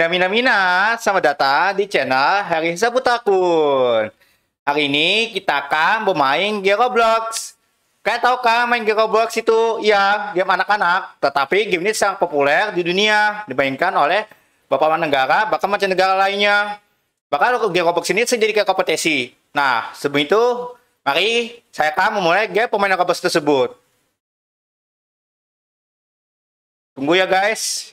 Mina Mina Mina, selamat datang di channel Hari Sabutakun. Hari ini kita akan bermain game Roblox. Kalian tahu kan main game Roblox itu ya game anak-anak, tetapi game ini sangat populer di dunia dimainkan oleh beberapa negara bahkan negara lainnya. Bahkan game Roblox ini sendiri kayak kompetisi. Nah, sebelum itu mari saya akan memulai game pemain Roblox tersebut. Tunggu ya guys.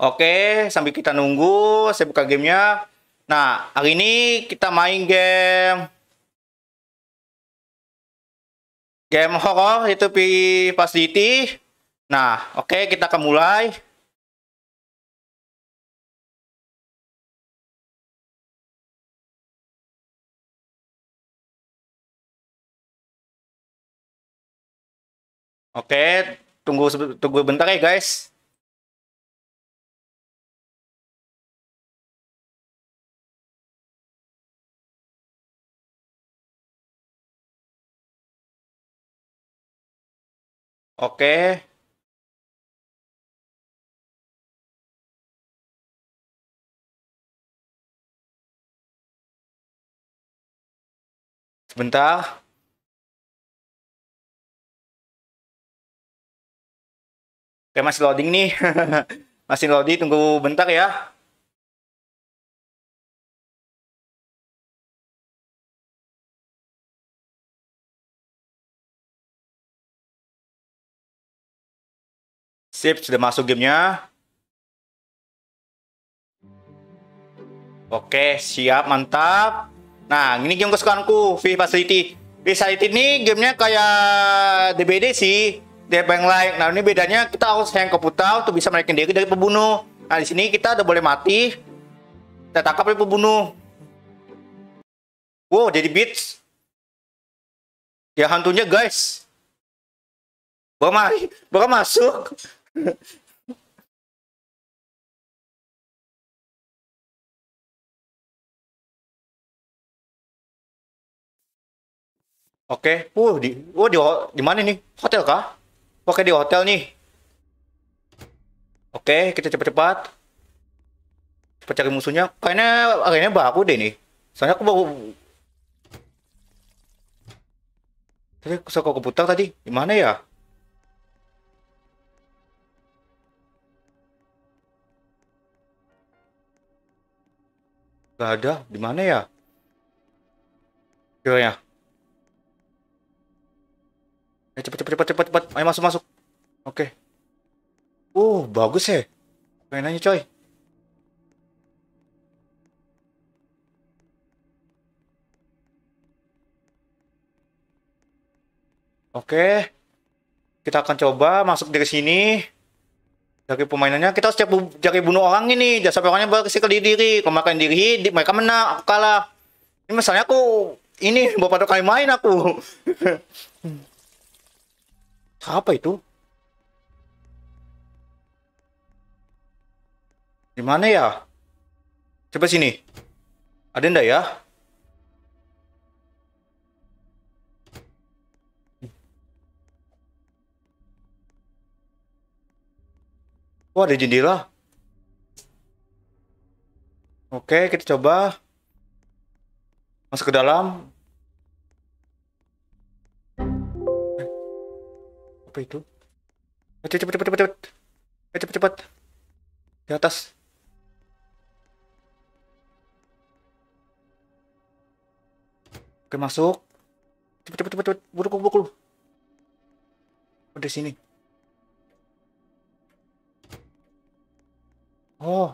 Oke, sambil kita nunggu, saya buka gamenya. Nah, hari ini kita main game game horror itu Facility. Nah, oke kita akan mulai. Oke, tunggu tunggu bentar ya guys. Oke. Sebentar. Oke, masih loading nih. masih loading, tunggu bentar ya. Sip, sudah masuk gamenya. Oke, siap, mantap. Nah, ini game kesukaanku, V Facility. V Facility ini gamenya kayak DBD sih, Dead by Light. Nah, ini bedanya kita harus hang komputer untuk bisa menaikkan diri dari pembunuh. Nah, di sini kita udah boleh mati. Kita tangkap oleh pembunuh. Wow, jadi beats. Ya hantunya guys. Bawa, bawa masuk. Oke, uh di, uh di, di mana nih? Hotel kah? Oke di hotel nih. Oke, kita cepat-cepat. Cepat cari musuhnya. Kayaknya akhirnya baku deh nih. Soalnya aku baru Tadi aku suka tadi. Di mana ya? Gak ada. Di mana ya? Kira Eh, cepet, cepet, cepet, cepet, cepet. Ayo masuk, masuk. Oke. Uh, bagus ya. Mainannya coy. Oke. Kita akan coba masuk dari sini. Dari pemainannya kita harus cari bunuh orang ini. Sampai orangnya bersikap diri diri. Kalau makan diri, di, mereka menang, aku kalah. Ini misalnya aku ini bapak kali main aku. Apa itu? Di mana ya? Coba sini. Ada ndak ya? Oh, ada jendela. Oke, kita coba masuk ke dalam. Eh, apa itu? Cepet, cepet, cepet, cepet, cepet, cepet, cepet, di atas. Oke, masuk. Cepet, cepet, cepet, cepet, buru, buru, buru. Oh, di sini. Oh.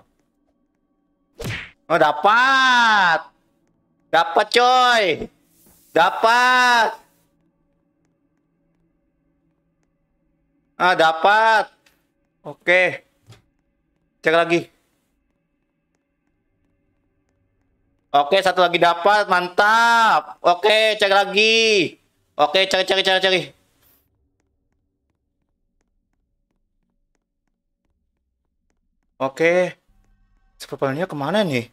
Oh, dapat. Dapat, coy. Dapat. Ah, dapat. Oke. Cek lagi. Oke, satu lagi dapat. Mantap. Oke, cek lagi. Oke, cari cari cari cari. Oke. Survivalnya ke mana nih?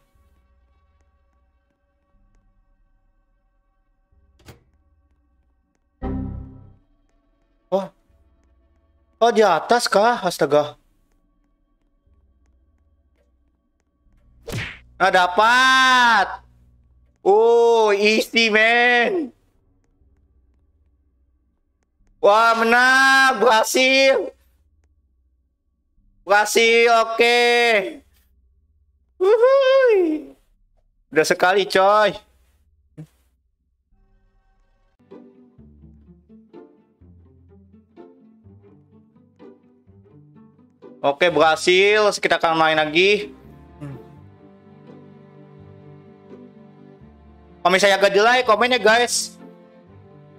Oh. Oh, di atas kah? Astaga. Nah, dapat. Oh, easy, man. Wah, menang. Berhasil. Berhasil, oke. Okay. Udah sekali, coy. Oke, berhasil. Kita akan main lagi. Kalau misalnya agak komen ya guys.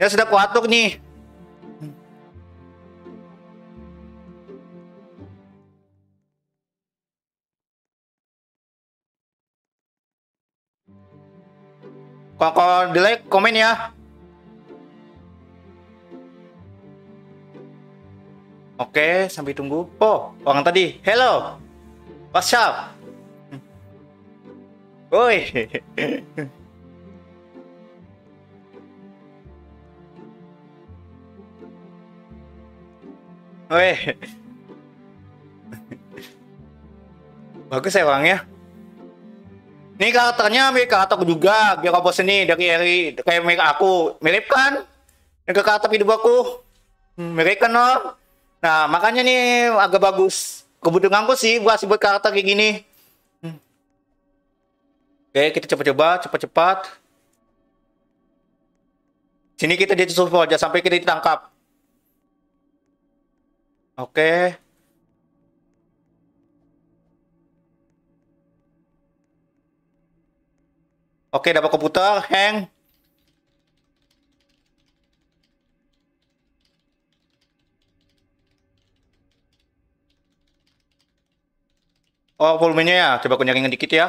Ya sudah kuatuk nih. Kalau, delay komen ya. Oke, sampai tunggu. Oh, orang tadi. Hello. What's up? Woi. Woi. Bagus ya orangnya. Ini karakternya mirip karakter juga, biar bos ini dari Eri kayak mirip aku, mirip kan? Dengan karakter hidup aku, hmm, mirip kan no? Nah makanya nih agak bagus. Kebutuhanku sih buat buat karakter kayak gini. Hmm. Oke kita coba-coba cepat-cepat. Sini kita survival aja sampai kita ditangkap. Oke. Oke, dapat komputer, hang. Oh, volumenya ya. Coba aku nyaringin dikit ya.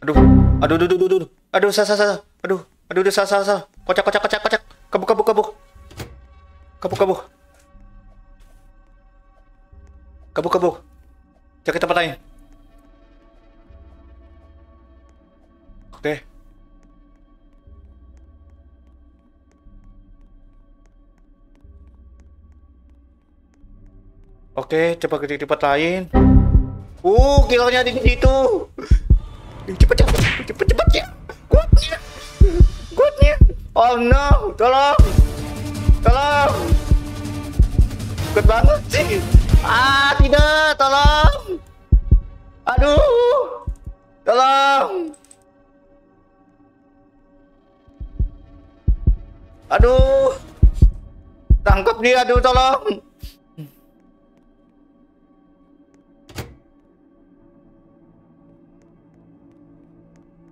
Aduh, aduh, aduh, aduh, aduh, aduh, sah, sah, sah, aduh, aduh, aduh, sah, sah, kocak, kocak, kocak, kocak, kabuk, kabuk, kabuk, kabuk, kabuk, kabuk, kabuk, cari tempat lain. Oke. Oke, coba ke tempat lain. Uh, killernya di situ. Cepet, cepet, cepet, cepet ya. Kuatnya, kuatnya. Oh no, tolong. Tolong. Ikut banget sih. Ah, tidak, tolong. Aduh. Tolong. Aduh. Tangkap dia, aduh tolong.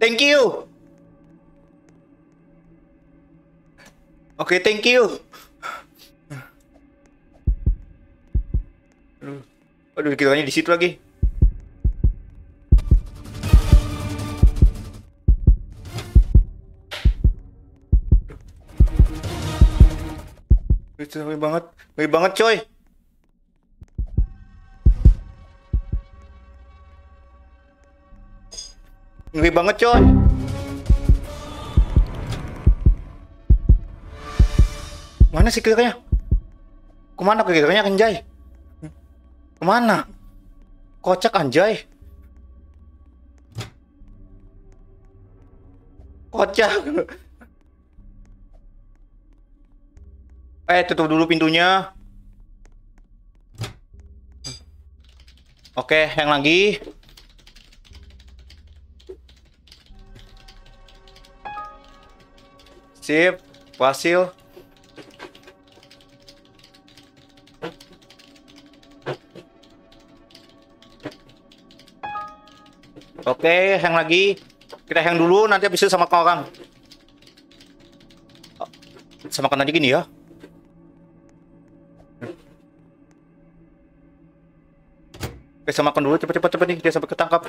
Thank you. Oke, okay, thank you. Aduh, aduh kita di situ lagi. Ngeri banget, ngeri banget coy. Ngeri banget coy. Mana sih killernya? Ke mana killernya anjay? Ke mana? Kocak anjay. Kocak. Eh, tutup dulu pintunya. Oke, yang lagi. Sip, hasil. Oke, yang lagi. Kita yang dulu, nanti habis itu sama orang. Sama kan aja gini ya. Oke, samakan dulu cepet cepet cepet nih dia sampai ketangkap.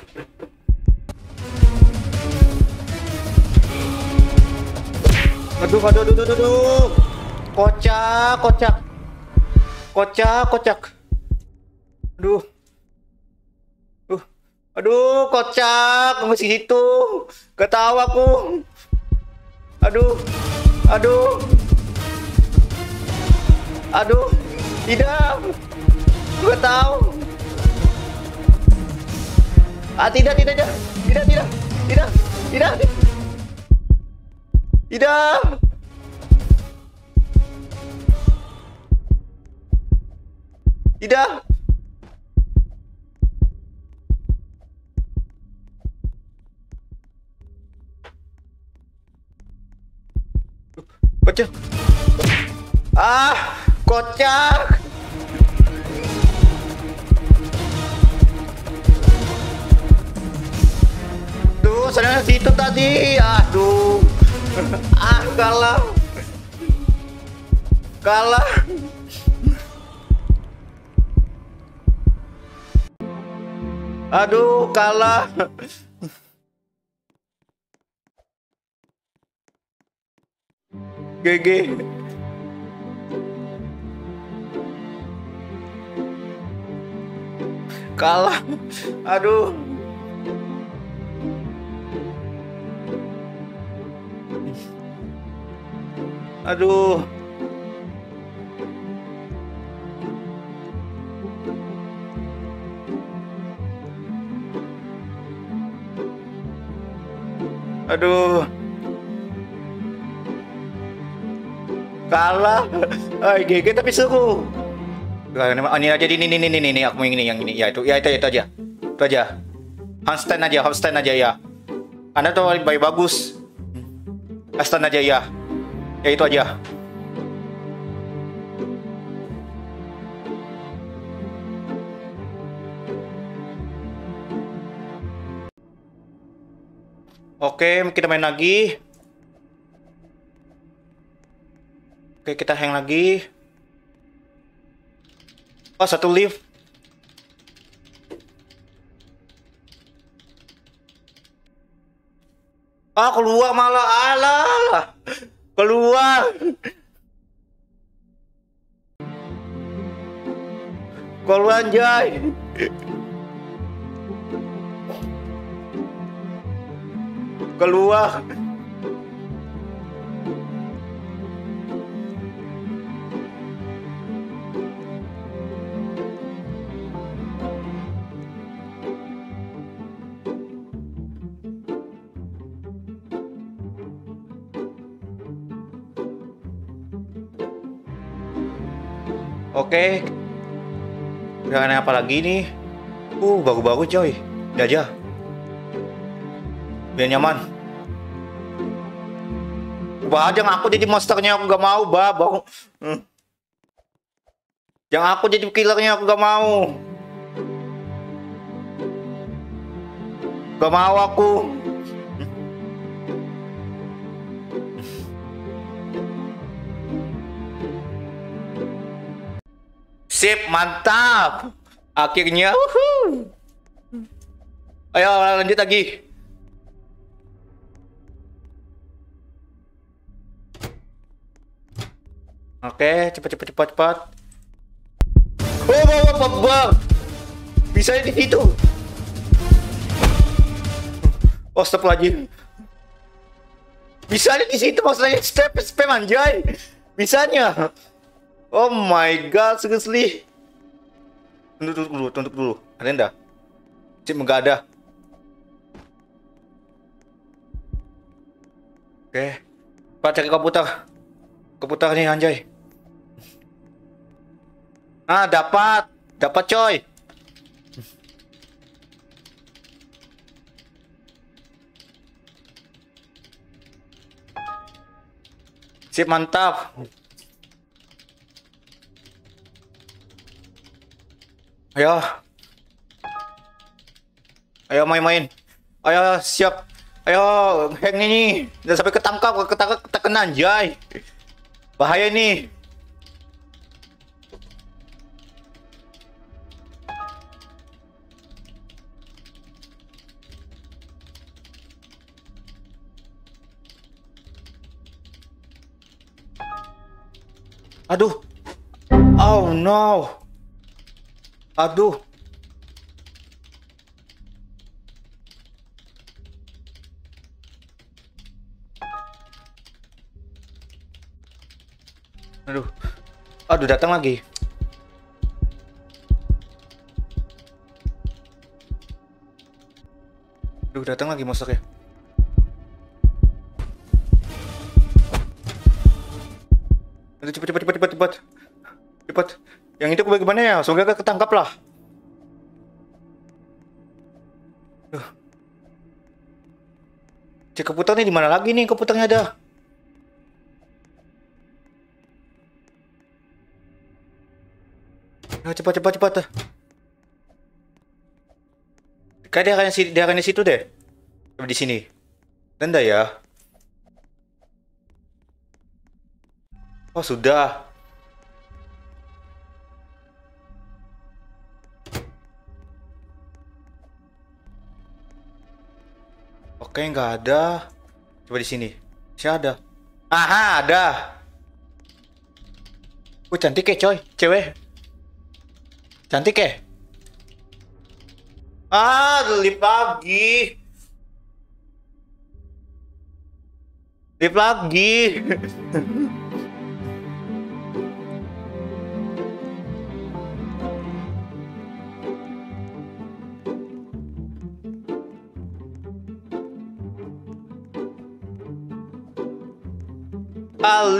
Aduh, aduh, aduh, aduh, aduh. Kocak, kocak. Kocak, kocak. Aduh. Aduh, aduh kocak. Masih situ. Gak tahu aku. Aduh. Aduh. Aduh. Tidak. Gak tahu. Ah, tidak, tidak, tidak. Tidak, tidak. Tidak. Tidak. tidak. Tidak. Tidak. Baca. Ah, kocak. Tuh, sana situ tadi. Aduh. Ah kalah kalah aduh kalah GG kalah aduh Aduh. Aduh. Kalah. Ay, GG tapi seru. Oh, ini aja ini ini ini ini aku mau ini yang ini ya itu ya itu itu aja itu aja handstand aja handstand aja ya anda tuh baik bagus handstand aja ya Ya itu aja. Oke, kita main lagi. Oke, kita hang lagi. Oh, satu lift. Ah, keluar malah. Alah. Keluar. Keluar Jai. Keluar. Oke. Udah aneh apa lagi nih? Uh, baru-baru coy. Udah aja. Biar nyaman. Bah, jangan aku jadi monsternya aku gak mau, bah. Bang. Hmm. Jangan aku jadi killernya aku gak mau. Gak mau aku. Sip, mantap. Akhirnya. Ayo lanjut lagi. Oke, cepat cepat cepat cepat. Oh, oh, oh, oh, oh. Bisa di situ. Oh, stop lagi. Bisa di situ maksudnya step spam anjay. Bisanya. Oh my god, seriously. Tunduk dulu, tunduk dulu. Ada enggak? Cip enggak ada. Oke. Pak cari komputer. Komputer nih anjay. Ah, dapat. Dapat coy. Sip, mantap. Ayo. Ayo main-main. Ayo siap. Ayo hang ini. Jangan sampai ketangkap, ketangkap kena anjay. Bahaya nih. Aduh. Oh no. Aduh. Aduh. Aduh datang lagi. Aduh datang lagi monsternya. Aduh cepat cepat cepat cepat cepat. Cepat. Bagaimana ya? Semoga ketangkap lah. Cek komputernya di mana lagi nih komputernya ada? Ayo cepat cepat cepat. Kayak dia akan di situ deh. Di sini. Tanda ya. Oh sudah. Oke nggak ada. Coba di sini. Si ada. Aha ada. Uh cantik ya coy, cewek. Cantik ya? Ah, lip lagi. Lip lagi.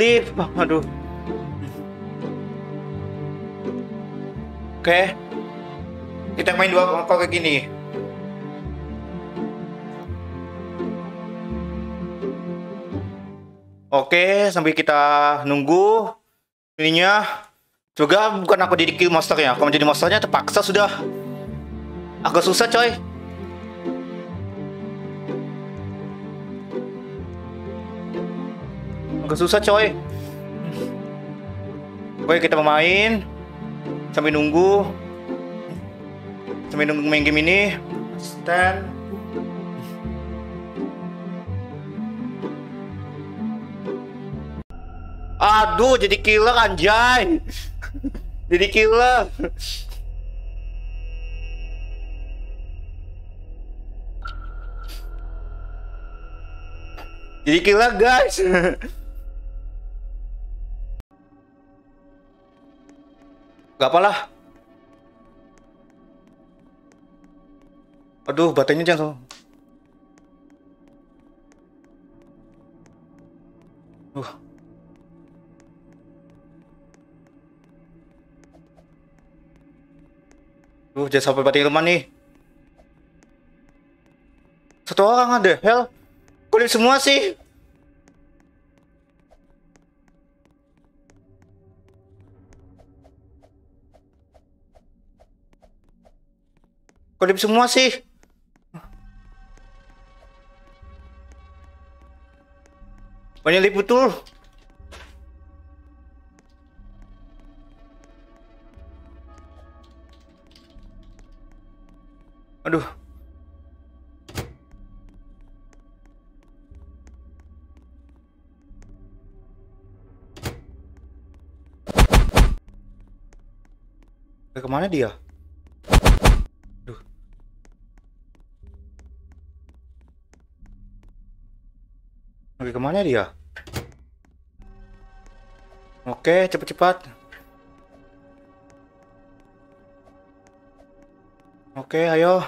Alif, aduh. Oke. Kita main dua kok kayak gini. Oke, sampai kita nunggu ininya. Juga bukan aku jadi kill monsternya. Kalau menjadi monsternya terpaksa sudah. Agak susah coy. Agak susah coy. Oke kita main sampai nunggu. Sampai nunggu main game ini. Stand. Aduh jadi killer anjay. Jadi killer. Jadi killer guys Gak apalah. Aduh, baterainya jangan sama. Uh. Duh, jangan sampai batin lemah nih. Satu orang ada, hell. Kulit semua sih. Kulit semua sih. Banyak lip betul. Aduh. Ke ke mana dia? Ke mana dia? Oke, cepat-cepat. Oke, ayo.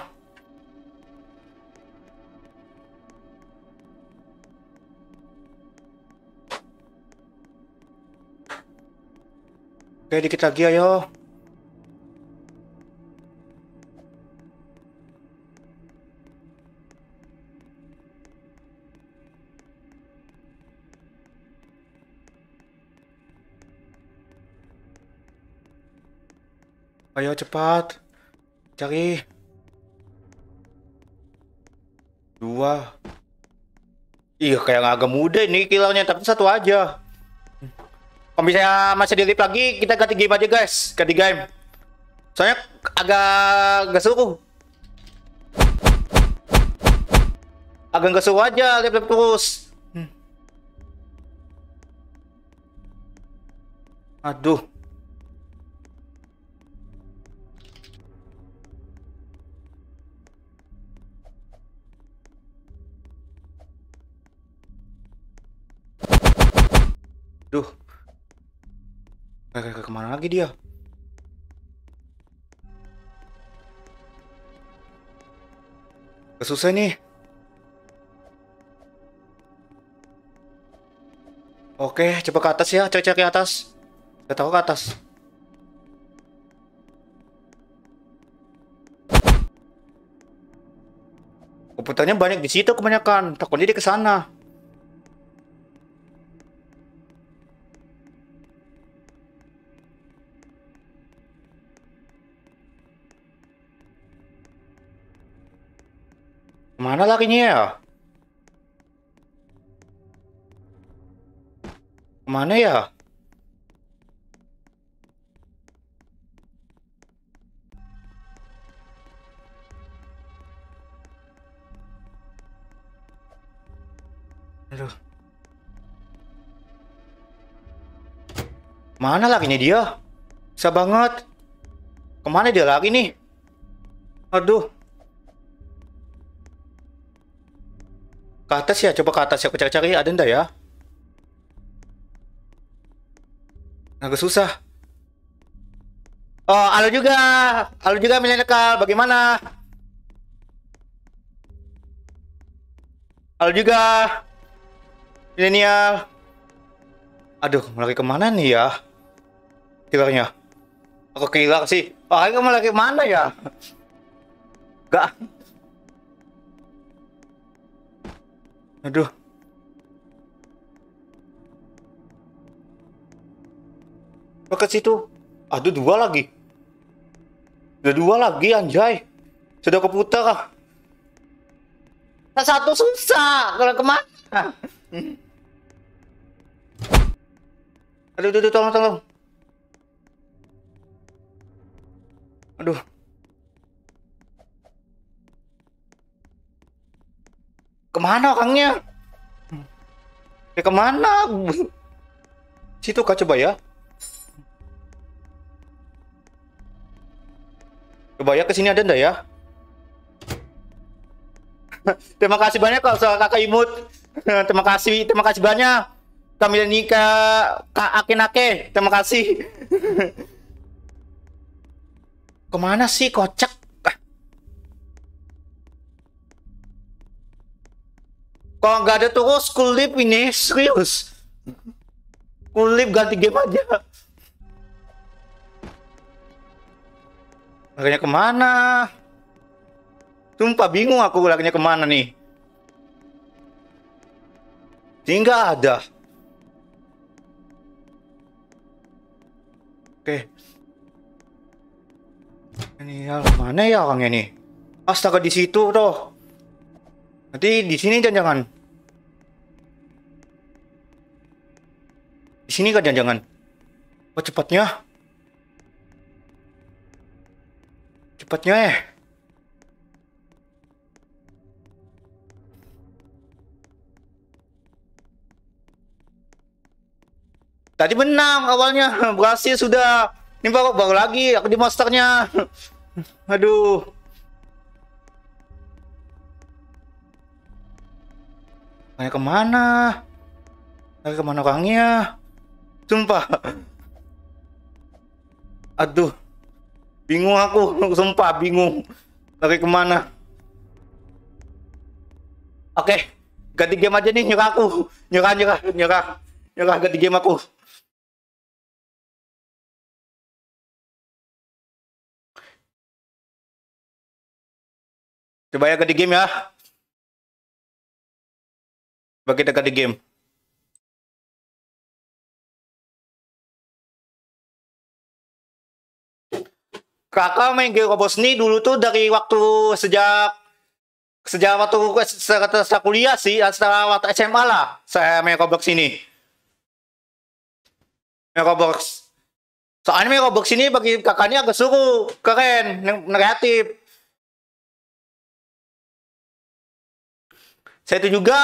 Oke, dikit lagi ayo. Ayo cepat. Cari. Dua. Iya kayak agak muda ini kilaunya tapi satu aja. Kalau misalnya masih di lift lagi, kita ganti game aja guys, ganti game. Soalnya agak gak seru. Agak gak seru aja lift-lift terus. Hmm. Aduh. Duh. Ke, ke mana lagi dia? Susah nih. Oke, coba ke atas ya. Cek-cek ke atas. Gak tahu ke atas. Komputernya banyak di situ kebanyakan. Takutnya dia ke sana. Mana larinya ya? Ke mana ya? Aduh. Mana lagi nih dia? Bisa banget. Ke mana dia lagi nih? Aduh. Ke atas ya, coba ke atas ya, aku cari-cari ada ndak ya? Agak susah. Oh, halo juga. Halo juga Milenekal, bagaimana? Halo juga. Milenial. Aduh, lagi ke mana nih ya? Killernya. Aku kilar sih. Oh, kamu lagi mana ya? Gak. Aduh. Ke situ. Aduh, dua lagi. Udah dua lagi, anjay. Sudah keputar. ah. Satu susah. Kalau ke mana? Aduh, aduh, aduh, tolong, tolong. Aduh. Ke mana orangnya? Ya ke mana? Situ kah coba ya? Coba ya ke sini ada ndak ya? terima kasih banyak kalau soal kakak imut. terima kasih, terima kasih banyak. Kami ini ke Kak Akenake. Terima kasih. Ke mana sih kocak? Kalau nggak ada terus kulip ini serius. Kulip ganti game aja. Larinya ke mana? Sumpah bingung aku larinya ke mana nih. Tinggal ada. Oke. Ini ya mana ya orangnya nih? Astaga di situ tuh. Nanti di sini jangan-jangan. Di sini kan jangan-jangan. Oh cepatnya. Cepatnya eh. Tadi menang awalnya, berhasil sudah. Ini baru, baru lagi aku di monsternya. Aduh. Kayak ke mana? Kayak ke mana orangnya? Sumpah. Aduh. Bingung aku, sumpah bingung. Lari ke mana? Oke, ganti game aja nih nyerah aku. Nyerah, nyerah, nyerah. Nyerah ganti game aku. Coba ya ganti game ya. Coba kita ganti game. Kakak main game Roblox ini dulu tuh dari waktu sejak sejak waktu saya kuliah sih, setelah waktu SMA lah saya main Roblox ini. Main Roblox. Soalnya main Roblox ini bagi kakaknya agak seru, keren, negatif. Saya itu juga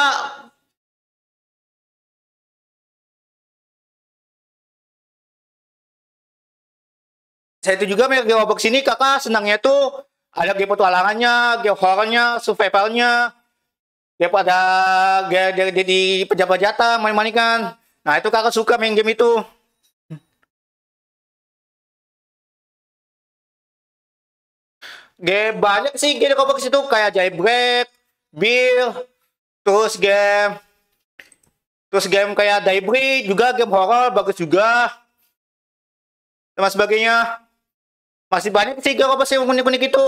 saya itu juga main game Roblox ini kakak senangnya tuh ada game petualangannya, game horornya, survivalnya, pada dia, dia, di pejabat jatah main-main kan. Nah itu kakak suka main game itu. Game banyak sih game Roblox itu kayak Jailbreak, Bill, Terus game Terus game kayak Daybreak juga game horror bagus juga. Dan sebagainya. Masih banyak sih game Roblox yang unik-unik itu.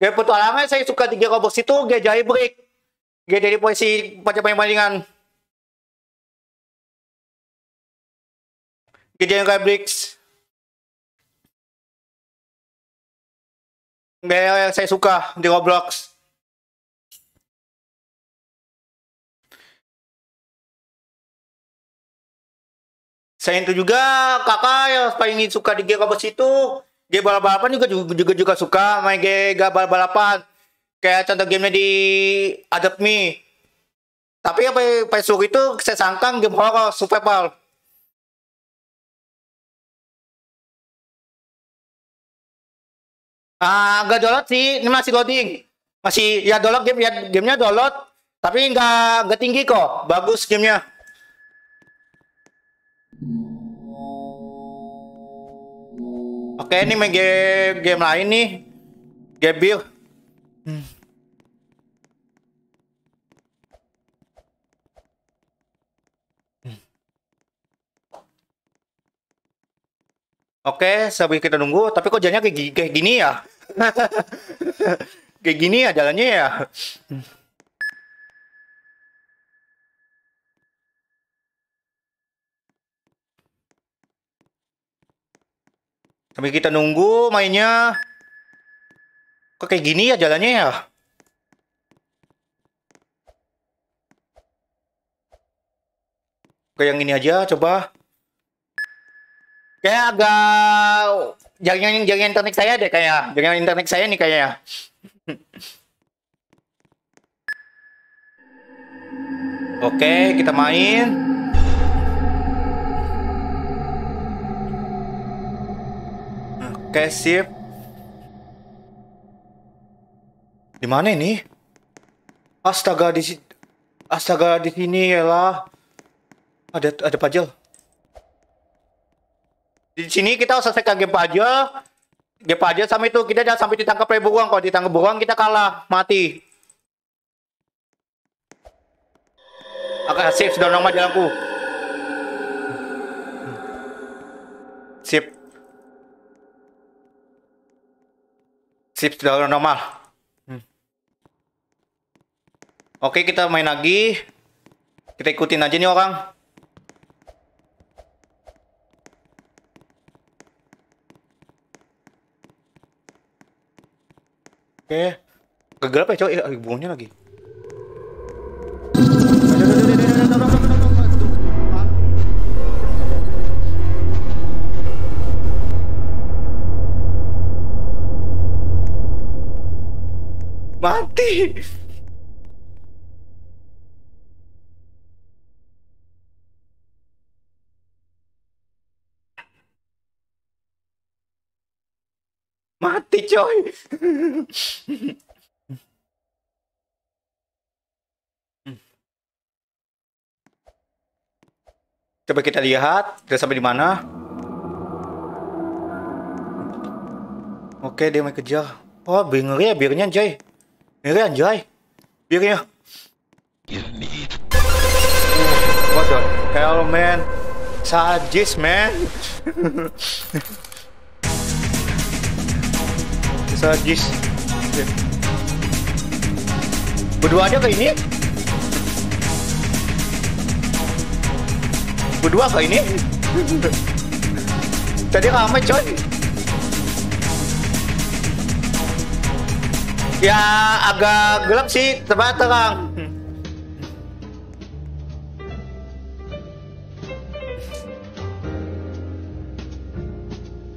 Game petualangan saya suka di game Roblox itu game Jailbreak. Game dari posisi pada main-mainan. Game yang Jailbreak. Game yang saya suka di Roblox. Saya itu juga kakak yang paling suka di game Roblox itu game balap-balapan juga, juga juga juga suka main game balap-balapan kayak contoh gamenya di Adopt Me tapi apa suka itu saya sangkang game horror survival Ah, nggak download sih, ini masih loading. Masih ya download game ya gamenya download, tapi nggak nggak tinggi kok, bagus gamenya. Oke, ini main game, game lain nih. Game Bill. Hmm. Oke, sambil kita nunggu, tapi kok jalannya kayak, kayak gini ya? kayak gini ya jalannya ya? Sambil kita nunggu mainnya. Kok kayak gini ya jalannya ya? Kayak yang ini aja coba. Kayak agak jangan jangan internet saya deh kayak jangan internet saya nih kayaknya. Oke, kita main. Oke, sip. Di mana ini? Astaga di. Astaga di sini lah. Ada ada pajal. Di sini kita selesaikan game pajal. Game pajal sama itu kita jangan sampai ditangkap oleh buruan. Kalau ditangkap buruan kita kalah, mati. Oke, sip sudah nama jalanku. Sip. Sip, sudah normal. Hmm. Oke, kita main lagi. Kita ikutin aja nih orang. Oke. Kegelap ya, coy. Eh, lagi. Mati. Mati coy. Coba kita lihat, kita sampai di mana. Oke, dia mau kejar. Oh, ngeri ya birnya anjay. Ngeri anjay. Birnya. What the hell, man? Sadis, man. Sadis. Berdua aja kayak ini? Berdua kayak ini? Tadi ramai coy. Ya agak gelap sih, tempat terang.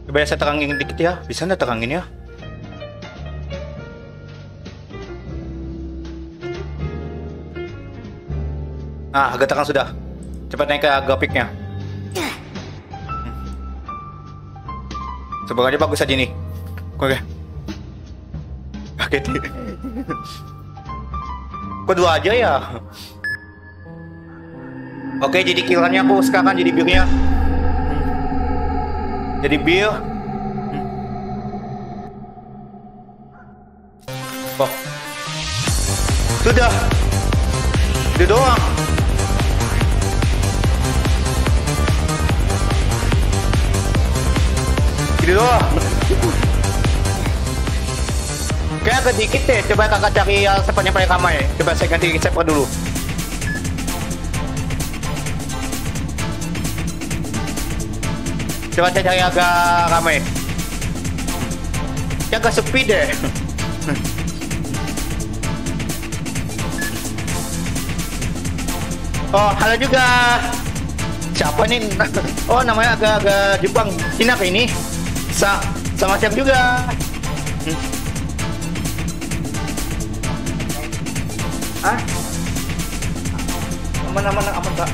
Coba saya terangin dikit ya, bisa nggak terangin ya? Ah, agak terang sudah. Cepat naik ke grafiknya. Sebenarnya bagus aja nih. Oke. Dua aja ya? Oke, jadi killernya aku sekarang jadi birnya. Jadi bir. Oh. Sudah. Itu doang. Gitu doang. Agak dikit deh. Coba kakak cari yang sepanjang paling ramai. Coba saya ganti server dulu. Coba saya cari agak ramai. Yang agak sepi deh. Oh, halo juga. Siapa nih? Oh, namanya agak-agak Jepang. Cina kayak ini. Sa sama siap juga. Aman aman aman kak.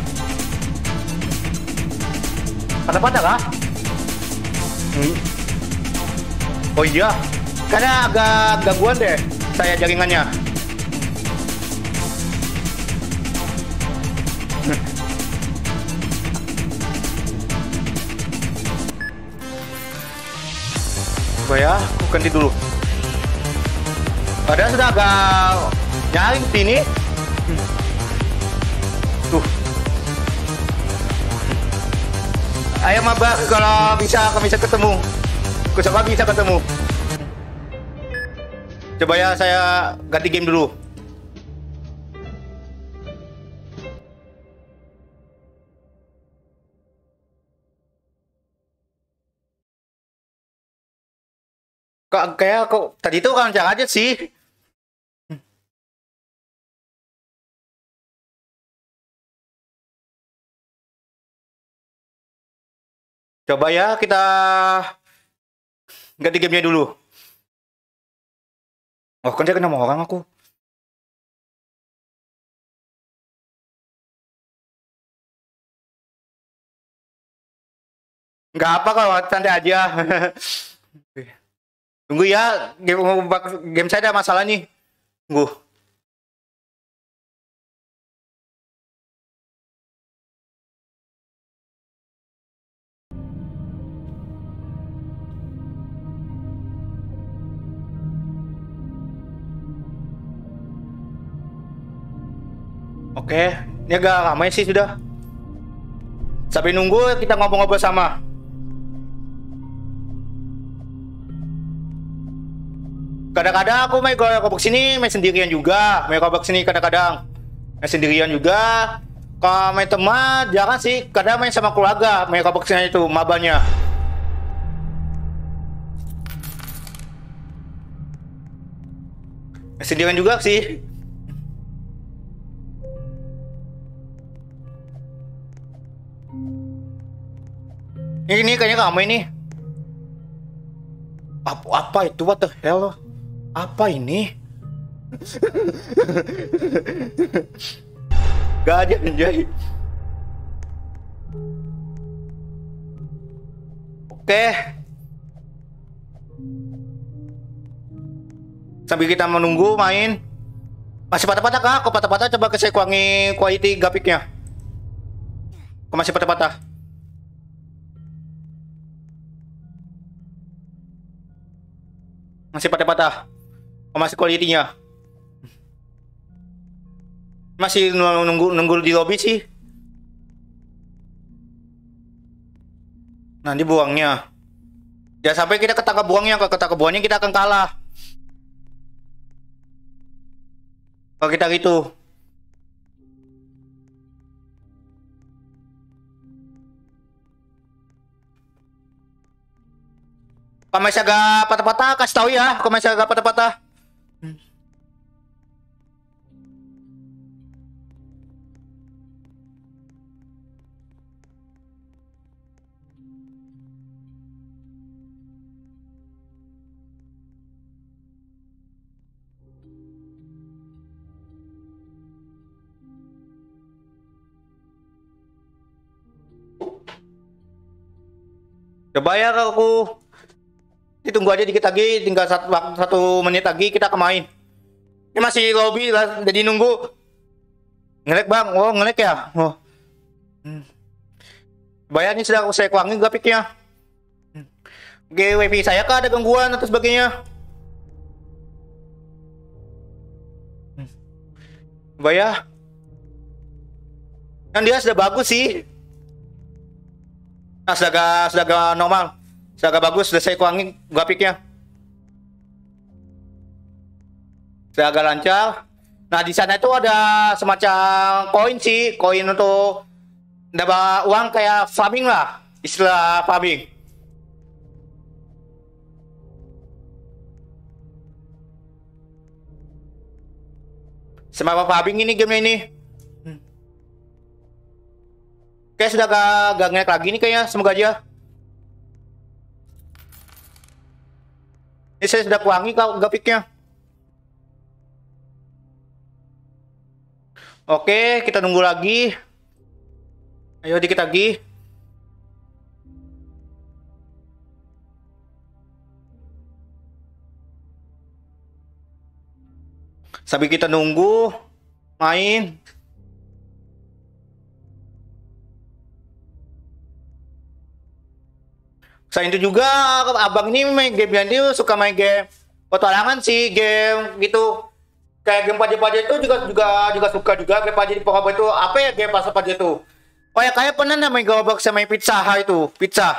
Pada-pada kah? Hmm. Oh iya, karena agak gangguan deh saya jaringannya. Coba ya, aku ganti dulu. Padahal sudah agak nyaring sini. Ayo mabak kalau bisa kami bisa ketemu. Kusaka bisa ketemu. Coba ya saya ganti game dulu. Kok kayak kok tadi itu kan aja sih. Coba ya kita ganti gamenya dulu. Oh kan dia kena orang aku. Nggak apa kalau santai aja. Tunggu ya, game, game saya ada masalah nih. Tunggu. Oke, ini agak ramai sih sudah. Sampai nunggu kita ngobrol-ngobrol sama. Kadang-kadang aku main Roblox sini main sendirian juga. Main Roblox sini kadang-kadang main sendirian juga. Kalau main teman jangan sih. Kadang main sama keluarga. Main Robloxnya itu mabanya. Main sendirian juga sih. Ini kayaknya kamu ini. Apa, apa itu? What the hell? Apa ini? Gak ada menjadi. Oke. Sambil kita menunggu main. Masih patah-patah kak? Kok patah-patah? Coba ke saya kurangi quality grafiknya. Kok masih patah-patah? Masih patah-patah. Oh, masih kualitinya. Masih nunggu nunggu di lobby sih. Nanti buangnya. Ya sampai kita ketangkap buangnya, kalau ketangkap buangnya kita akan kalah. Kalau kita gitu. Kalau masih agak patah-patah, kasih tahu ya. Kalau masih agak patah-patah. Coba ya aku Ditunggu aja dikit lagi, tinggal satu, satu menit lagi kita ke main. Ini masih lobby lah, jadi nunggu. Ngelek bang, oh ngelek ya. Oh. Hmm. Bayarnya sudah saya kuangin grafiknya. Hmm. Oke, wifi saya kah ada gangguan atau sebagainya? Hmm. Bayar. Kan dia sudah bagus sih. Nah, sudah sudah normal. Agak bagus, sudah saya kurangi grafiknya. Sudah agak lancar. Nah, di sana itu ada semacam koin sih, koin untuk dapat uang kayak farming lah, istilah farming. Semacam farming ini game ini. Hmm. Kayak sudah gak, gak ngeliat lagi nih kayaknya, semoga aja. Ini saya sudah kurangi kau grafiknya. Oke, kita nunggu lagi. Ayo dikit lagi. Sambil kita nunggu main. Selain itu juga abang ini main game ini suka main game petualangan sih, game gitu. Kayak game pajak-pajak itu juga juga juga suka juga game pajak di Pokemon itu apa ya game pasar pajak itu? Oh ya kayak pernah main Goblox sama pizza itu, pizza.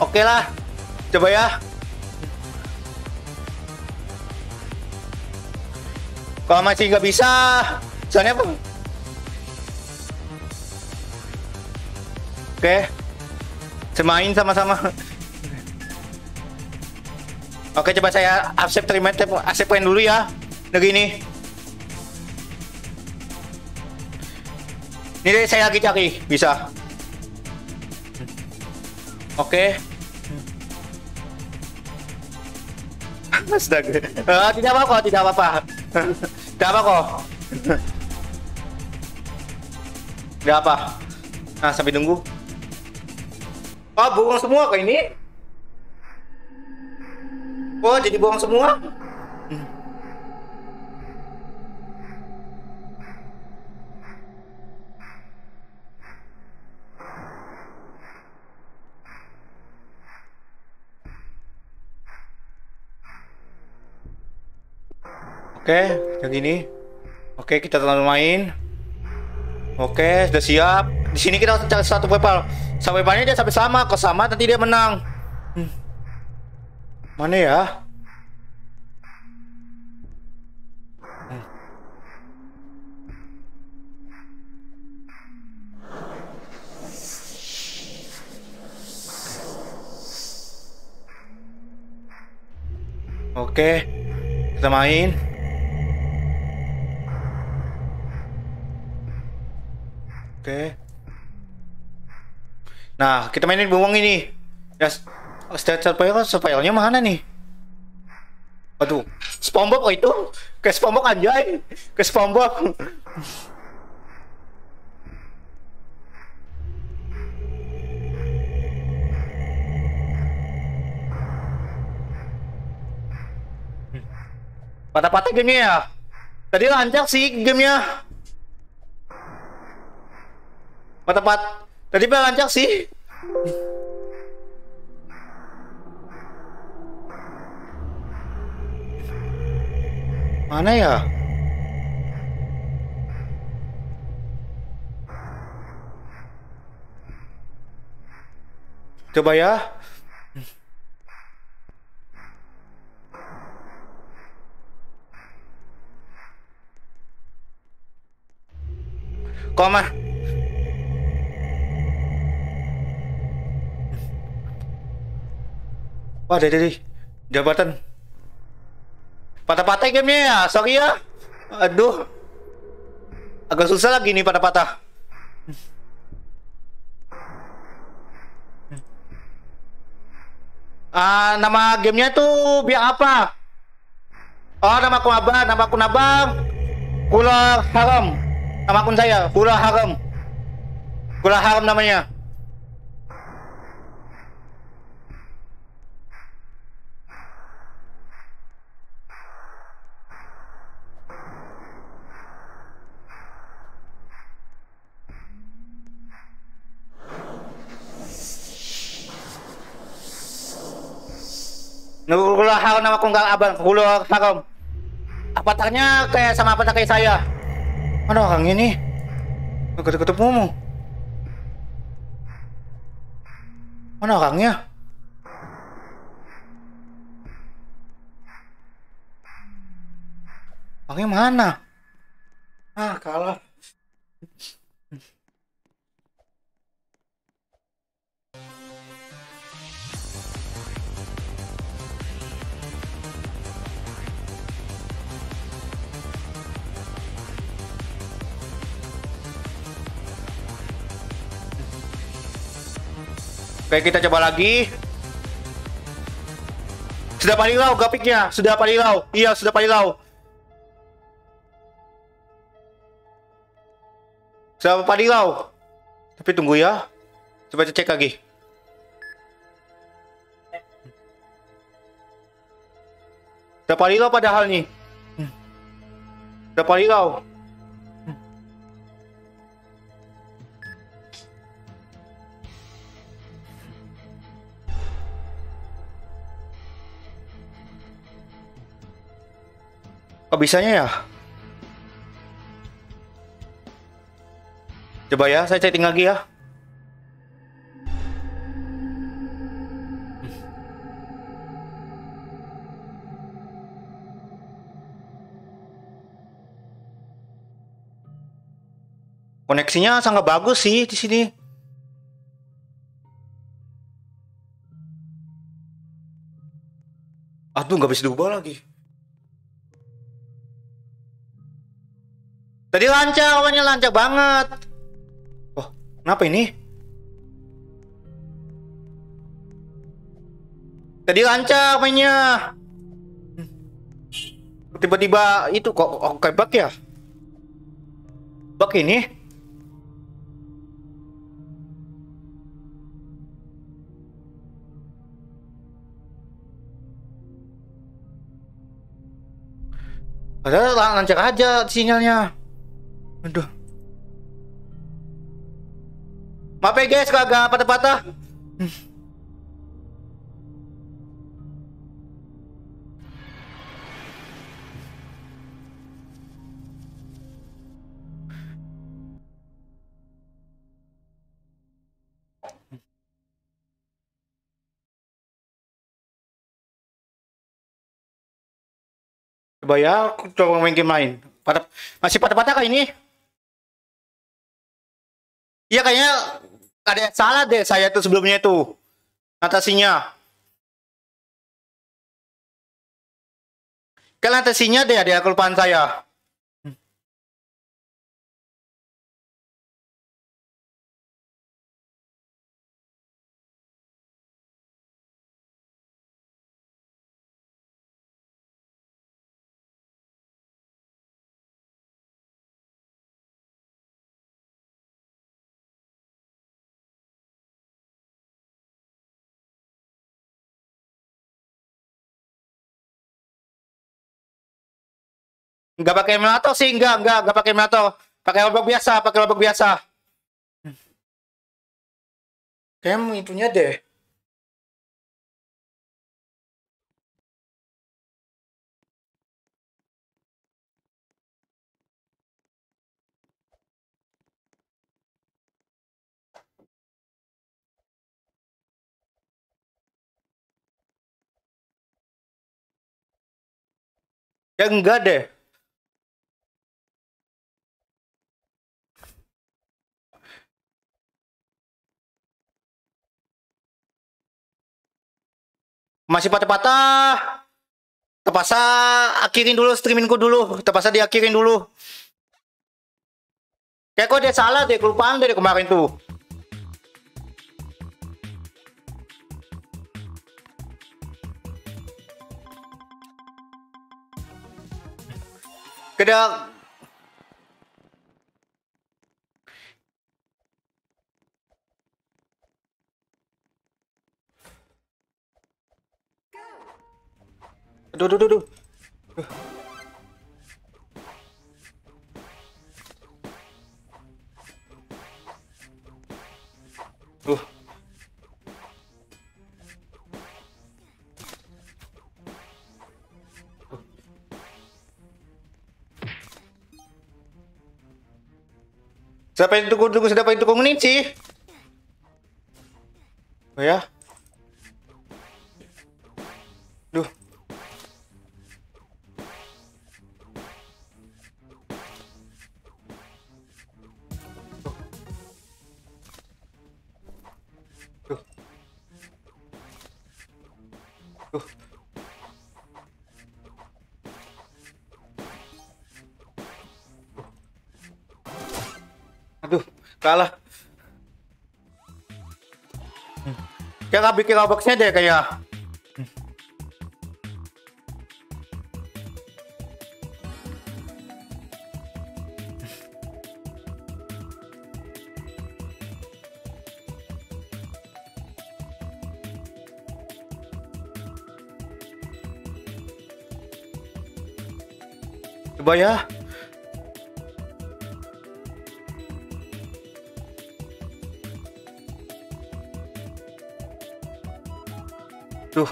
Oke lah, coba ya. Kalau masih nggak bisa, Soalnya apa? Oke. Semain sama-sama. Oke, coba saya accept terima accept dulu ya. Negeri ini. Ini deh saya lagi cari, bisa. Oke. Astaga. Uh, tidak apa-apa, tidak apa-apa. tidak apa kok. Gak apa. Nah, sampai nunggu. Oh, buang semua kayak ini. Oh, jadi buang semua. Oke, yang ini. Oke, kita telah main. Oke, sudah siap. Di sini kita harus cari satu pepal. Sampai banyak dia sampai sama, kalau sama nanti dia menang. Hmm. Mana ya? Oke, kita main. Oke. Nah, kita mainin buang ini. Ya, stat survival survivalnya mana nih? Aduh, SpongeBob oh itu? Ke SpongeBob anjay. Ke SpongeBob. Patah-patah gamenya ya. Tadi lancar sih gamenya. Patah-pat. Tadi lancar sih. Mana ya? Coba ya. Koma. Wah, dari, dari jabatan. Patah-patah gamenya ya, sorry ya. Aduh. Agak susah lagi nih patah-patah. Ah, nama gamenya tuh biar apa? Oh, nama aku Abang, nama aku Nabang. Kula Haram. Nama akun saya, Kula Haram. Kula Haram namanya. Kula Haram nama akun abang, Kula Haram. Avatarnya kayak sama avatar kayak saya. Mana orang ini? Gak ketemu mu. Mana orangnya? Orangnya mana? Ah, kalah. Oke, kita coba lagi. Sudah paling low grafiknya, sudah paling low. Iya, sudah paling low. Sudah paling low. Tapi tunggu ya. Coba cek lagi. Sudah paling low padahal nih. Sudah paling low. Kok bisanya ya? Coba ya, saya chatting lagi ya. Koneksinya sangat bagus sih di sini. Aduh, nggak bisa diubah lagi. Tadi lancar, awalnya lancar banget. Oh, kenapa ini? Tadi lancar mainnya. Tiba-tiba itu kok, kok kayak bug ya? Bug ini? Padahal lancar aja sinyalnya. Aduh. Maaf ya guys, kagak patah-patah. Bayar, Coba ya, coba main game lain. Pada, masih patah-patah kah ini? Iya kayaknya ada yang salah deh saya tuh sebelumnya tuh. Natasinya. Kan natasinya deh ada kelupaan saya. Enggak pakai melato sih, enggak, enggak, enggak pakai melato. Pakai lobak biasa, pakai lobak biasa. Kayaknya itunya deh. Ya enggak deh. Masih patah-patah. Terpaksa akhirin dulu streamingku dulu. Terpaksa diakhirin dulu. Kayak kok dia salah deh, kelupaan deh kemarin tuh. Keda Aduh, aduh, aduh, aduh. Uh. Siapa yang tunggu tunggu siapa yang tunggu menit sih? Oh ya. Duh. Aduh, kalah. Kayak nggak bikin boxnya deh kayak. Coba ya. Duh.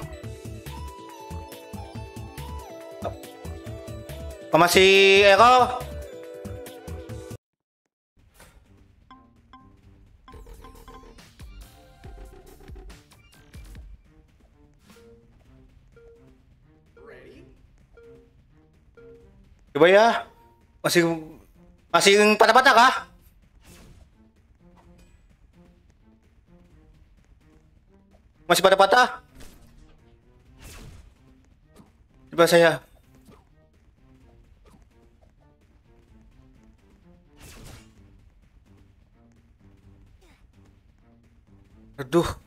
Masih Eko? Masih masih patah-patah kah? Masih patah-patah? Coba saya. Aduh.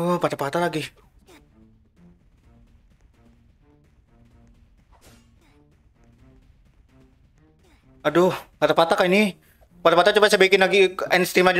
Oh, patah-patah lagi. Aduh, patah-patah kayak ini. Patah-patah coba saya bikin lagi end stream dulu.